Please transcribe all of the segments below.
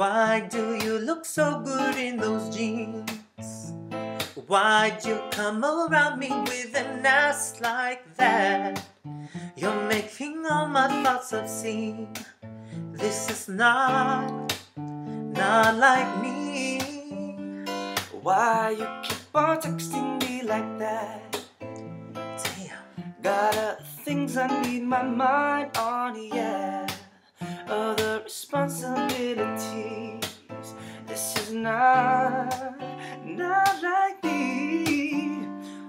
Why do you look so good in those jeans? Why'd you come around me with an ass like that? You're making all my thoughts obscene. This is not, not like me. Why you keep on texting me like that? Damn. Got other things I need my mind on, yeah. Other responsibilities. This is not, not like me.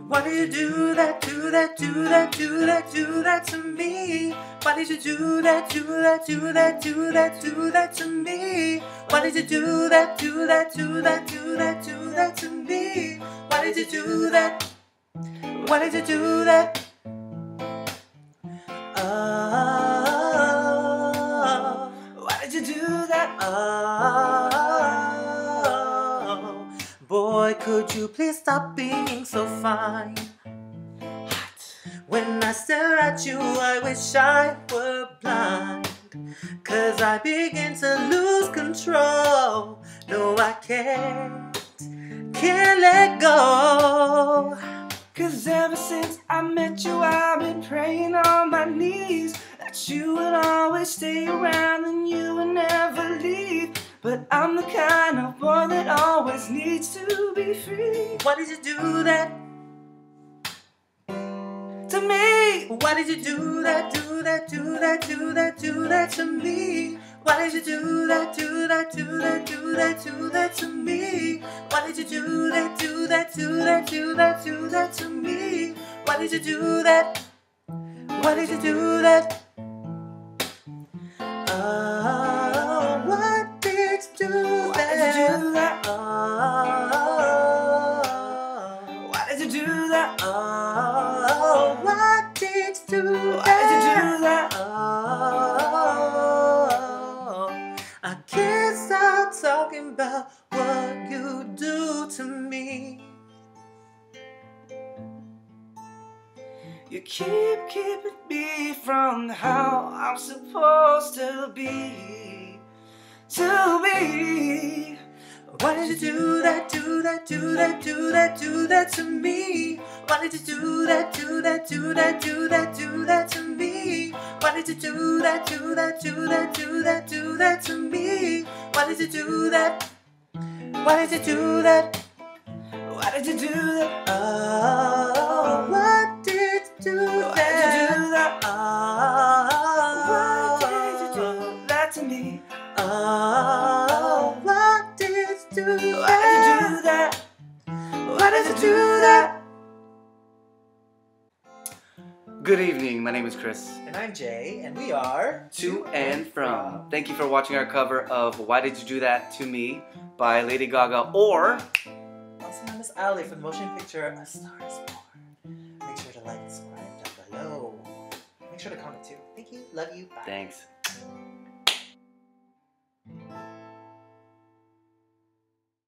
Why did you do that, do that, do that, do that, do that to me? Why did you do that, do that, do that, do that, do that to me? Why did you do that, do that, do that, do that, do that to me? Why did you do that? Why did you do that? Oh, Why did you do that? oh, boy, could you please stop being so fine? When I stare at you, I wish I were blind. Cause I begin to lose control. No, I can't, can't let go. I met you, I've been praying on my knees that you would always stay around and you would never leave. But I'm the kind of boy that always needs to be free. Why did you do that To me, Why did you do that, do that, do that, do that, do that to me? Why did you do that, do that, do that, do that, do that to me? Why did you do that, do that, do that, do that, do that to me? Why did you do that? Why did you do that? Oh, what did you do why did you do that? Oh, Why did you do that? Oh, what did you do Why did you do that? Oh, I can't stop talking about You keep keeping me from how I'm supposed to be. To be. Why did you do that, do that, do that, do that, do that to me? Why did you do that, do that, do that, do that, do that to me? Why did you do that, do that, do that, do that, do that to me? Why did you do that? Why did you do that? Why did you do that? Me? oh, what did you do Why did you do that? that? Why did you do that? Good evening, my name is Chris. And I'm Jay, and we are To and from. Thank you for watching our cover of Why Did You Do That to Me by Lady Gaga or also known as Ally from the motion picture A Star Is Born. Make sure to like and subscribe down below. Make sure to comment too. Thank you. Love you. Bye. Thanks.